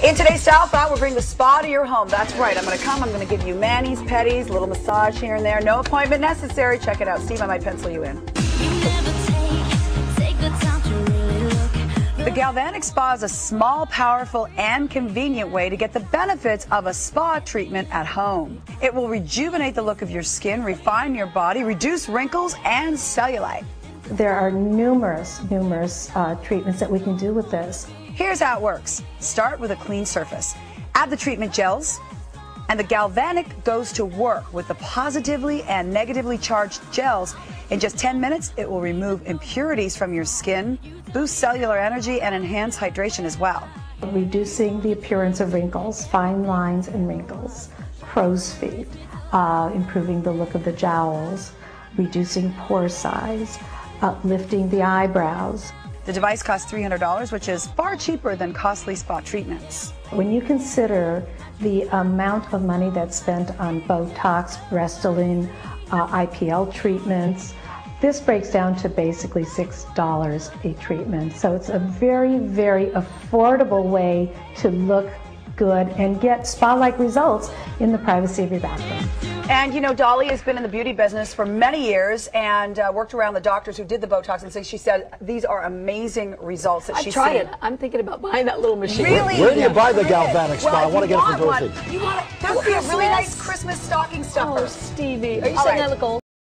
In today's Style File, we're bringing the spa to your home. That's right. I'm going to come. I'm going to give you manis, petties, a little massage here and there. No appointment necessary. Check it out. Steve, I might pencil you in. The Galvanic Spa is a small, powerful, and convenient way to get the benefits of a spa treatment at home. It will rejuvenate the look of your skin, refine your body, reduce wrinkles and cellulite. There are numerous, numerous uh, treatments that we can do with this. Here's how it works. Start with a clean surface. Add the treatment gels, and the Galvanic goes to work with the positively and negatively charged gels. In just 10 minutes, it will remove impurities from your skin, boost cellular energy, and enhance hydration as well. Reducing the appearance of wrinkles, fine lines and wrinkles, crow's feet, uh, improving the look of the jowls, reducing pore size, uplifting the eyebrows. The device costs $300, which is far cheaper than costly spa treatments. When you consider the amount of money that's spent on Botox, Restylane, uh, IPL treatments, this breaks down to basically $6 a treatment. So it's a very, very affordable way to look good and get spa-like results in the privacy of your bathroom. And you know, Dolly has been in the beauty business for many years and uh, worked around the doctors who did the Botox. And so she said these are amazing results that I've she's tried seen. it. I'm thinking about buying that little machine. Really? Where do you buy the Galvanic Spa? Well, I want to get it from want Dorothy. one, You want it? That would be a really nice Christmas stocking stuffer. Oh, stuffer. Stevie. Are you All saying right. I look old?